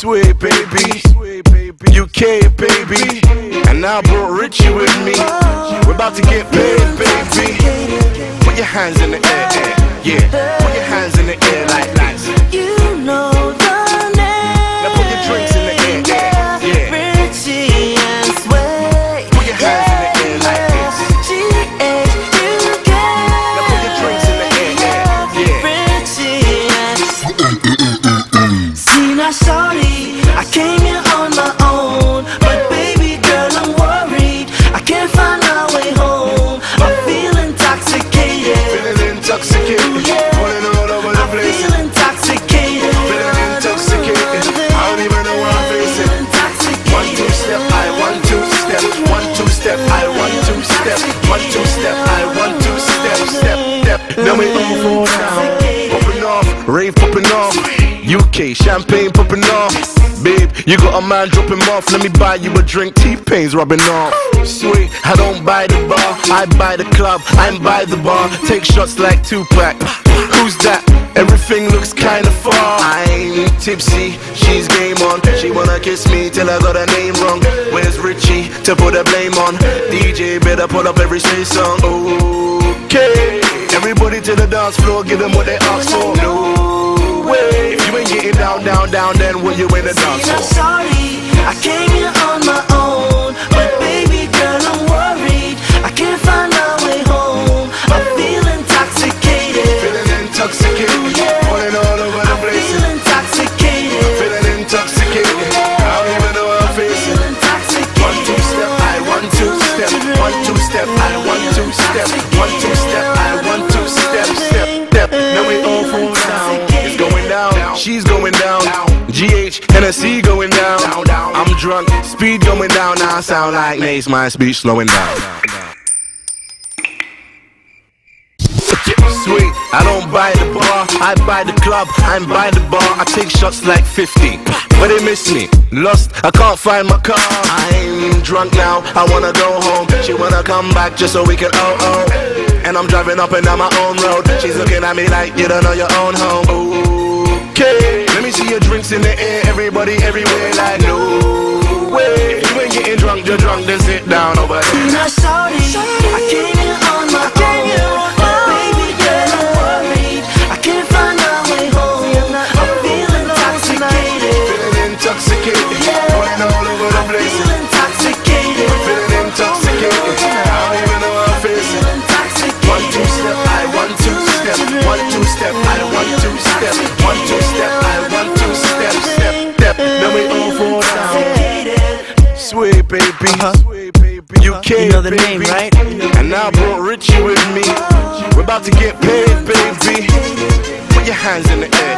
Sway baby, UK baby, and now brought Richie with me. We're about to get paid, baby. Put your hands in the air, air. yeah. Put your hands in the air like this. You know step, I one two step, one two step, I one two step, step, step. Then we all fall down, popping off, rave popping off, UK champagne popping off. Babe, you got a man dropping off. Let me buy you a drink. T-Pain's rubbing off. Sway, I don't buy the bar, I buy the club. I'm by the bar. Take shots like Tupac. Who's that? Everything looks kinda far. I'm tipsy, she's game on. She wanna kiss me till I got her name wrong. Where's Richie to put the blame on? DJ better pull up every say song. Okay, everybody to the dance floor, give them what they ask for. No way. If you ain't getting down, down, down, then what you in the dance now, for? sorry, I came here on my own, but baby girl, I'm worried. I can't find one two step, one two step, I one two step, step, step. Now we all fall down. It's going down, she's going down. GH, Hennessy going down. I'm drunk, speed going down. Now I sound like Nace, my speech slowing down. Sway, I don't buy the bar, I buy the club, I'm by the bar, I take shots like 50. But they miss me, lost, I can't find my car. I'm drunk now, I wanna go home. She wanna come back just so we can oh oh. And I'm driving up and down my own road. She's looking at me like you don't know your own home. Okay, let me see your drinks in the air, everybody everywhere like no way. If you ain't getting drunk, you're drunk, then sit down over there. Now, sorry, Baby, UK You know the baby, name, right? And I brought Richie with me. We're about to get paid, baby. Put your hands in the air,